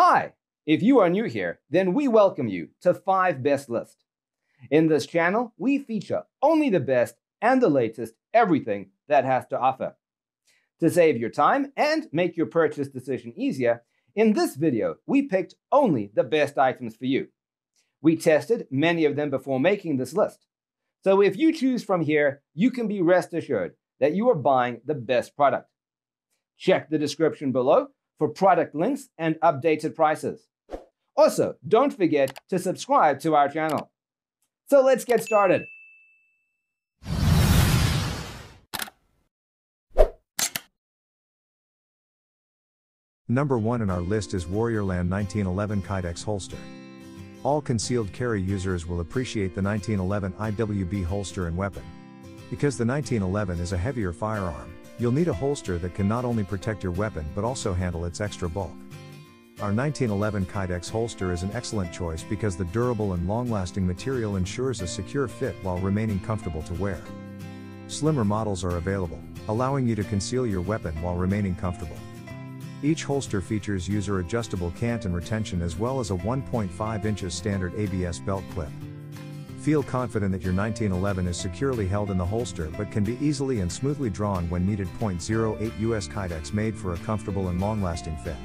Hi! If you are new here, then we welcome you to 5 Best List. In this channel, we feature only the best and the latest everything that has to offer. To save your time and make your purchase decision easier, in this video, we picked only the best items for you. We tested many of them before making this list. So if you choose from here, you can be rest assured that you are buying the best product. Check the description below for product links and updated prices. Also, don't forget to subscribe to our channel. So let's get started. Number 1 in our list is Warriorland 1911 Kydex holster. All concealed carry users will appreciate the 1911 IWB holster and weapon. Because the 1911 is a heavier firearm, you'll need a holster that can not only protect your weapon but also handle its extra bulk. Our 1911 Kydex holster is an excellent choice because the durable and long-lasting material ensures a secure fit while remaining comfortable to wear. Slimmer models are available, allowing you to conceal your weapon while remaining comfortable. Each holster features user adjustable cant and retention as well as a 1.5 inches standard ABS belt clip. Feel confident that your 1911 is securely held in the holster but can be easily and smoothly drawn when needed. 0.08 US Kydex made for a comfortable and long-lasting fit.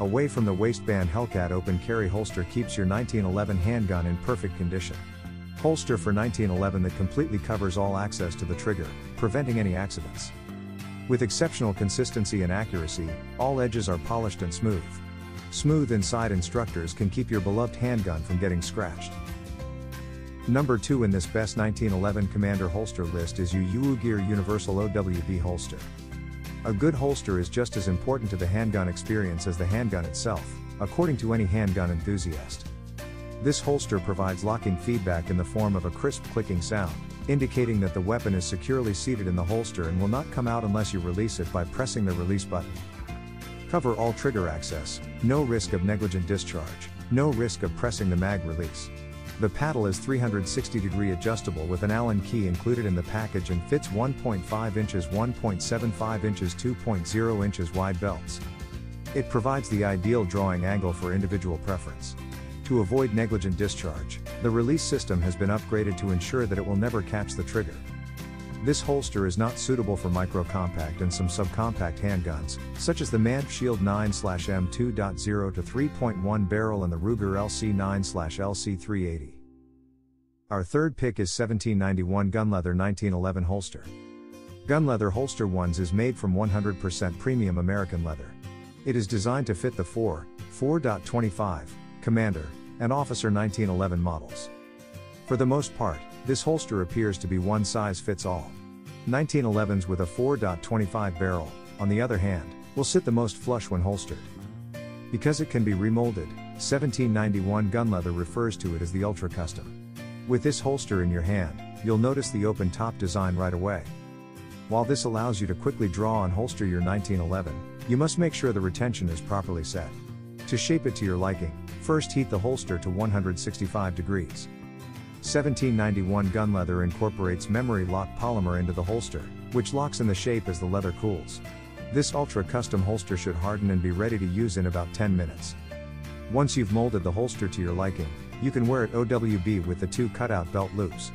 Away from the waistband Hellcat open carry holster keeps your 1911 handgun in perfect condition. Holster for 1911 that completely covers all access to the trigger, preventing any accidents. With exceptional consistency and accuracy, all edges are polished and smooth. Smooth inside instructors can keep your beloved handgun from getting scratched. Number 2 in this best 1911 Commander holster list is UU Gear Universal OWB holster. A good holster is just as important to the handgun experience as the handgun itself, according to any handgun enthusiast. This holster provides locking feedback in the form of a crisp clicking sound, indicating that the weapon is securely seated in the holster and will not come out unless you release it by pressing the release button. Cover all trigger access, no risk of negligent discharge, no risk of pressing the mag release. The paddle is 360 degree adjustable with an Allen key included in the package and fits 1.5 inches 1.75 inches 2.0 inches wide belts. It provides the ideal drawing angle for individual preference. To avoid negligent discharge, the release system has been upgraded to ensure that it will never catch the trigger. This holster is not suitable for micro-compact and some subcompact handguns, such as the M&P Shield 9-M2.0 to 3.1 barrel and the Ruger LC9-LC380. Our third pick is 1791 Gunleather 1911 holster. Gunleather holster ones is made from 100% premium American leather. It is designed to fit the 4, 4.25, Commander, and Officer 1911 models. For the most part, this holster appears to be one size fits all. 1911s with a 4.25 barrel, on the other hand, will sit the most flush when holstered. Because it can be remolded, 1791 Gunleather refers to it as the Ultra Custom. With this holster in your hand, you'll notice the open top design right away. While this allows you to quickly draw and holster your 1911, you must make sure the retention is properly set. To shape it to your liking, First heat the holster to 165 degrees. 1791 Gunleather incorporates memory lock polymer into the holster, which locks in the shape as the leather cools. This ultra custom holster should harden and be ready to use in about 10 minutes. Once you've molded the holster to your liking, you can wear it OWB with the two cutout belt loops.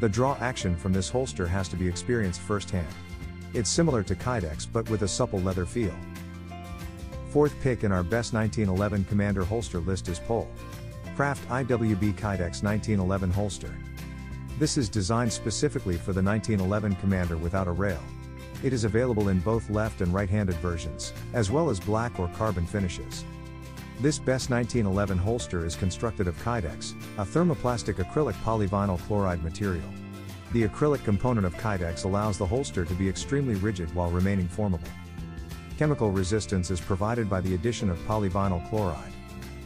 The draw action from this holster has to be experienced firsthand. It's similar to Kydex but with a supple leather feel. Fourth pick in our best 1911 Commander holster list is Pole. Craft IWB Kydex 1911 holster. This is designed specifically for the 1911 Commander without a rail. It is available in both left and right-handed versions, as well as black or carbon finishes. This best 1911 holster is constructed of Kydex, a thermoplastic acrylic polyvinyl chloride material. The acrylic component of Kydex allows the holster to be extremely rigid while remaining formable. Chemical resistance is provided by the addition of polyvinyl chloride.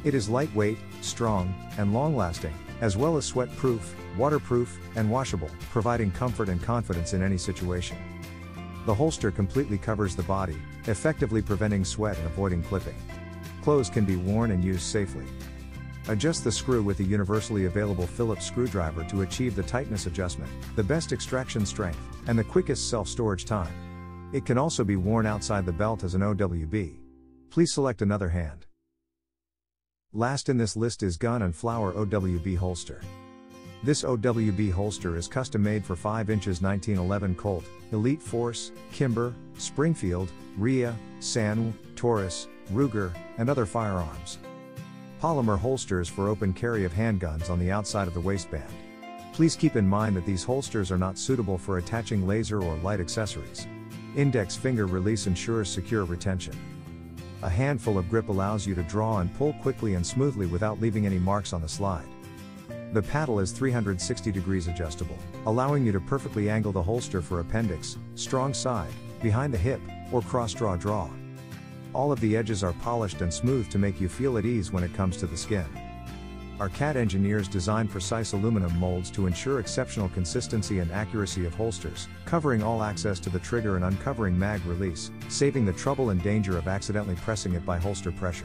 It is lightweight, strong, and long-lasting, as well as sweat-proof, waterproof, and washable, providing comfort and confidence in any situation. The holster completely covers the body, effectively preventing sweat and avoiding clipping. Clothes can be worn and used safely. Adjust the screw with a universally available Phillips screwdriver to achieve the tightness adjustment, the best extraction strength, and the quickest self-storage time. It can also be worn outside the belt as an OWB. Please select another hand. Last in this list is Gun and Flower OWB holster. This OWB holster is custom made for 5 inches 1911 Colt, Elite Force, Kimber, Springfield, RIA, S&W, Taurus, Ruger, and other firearms. Polymer holsters for open carry of handguns on the outside of the waistband. Please keep in mind that these holsters are not suitable for attaching laser or light accessories. Index finger release ensures secure retention. A handful of grip allows you to draw and pull quickly and smoothly without leaving any marks on the slide. The paddle is 360 degrees adjustable, allowing you to perfectly angle the holster for appendix, strong side, behind the hip, or cross draw draw. All of the edges are polished and smooth to make you feel at ease when it comes to the skin. Our CAD engineers design precise aluminum molds to ensure exceptional consistency and accuracy of holsters, covering all access to the trigger and uncovering mag release, saving the trouble and danger of accidentally pressing it by holster pressure.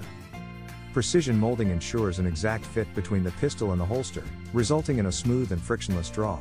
Precision molding ensures an exact fit between the pistol and the holster, resulting in a smooth and frictionless draw.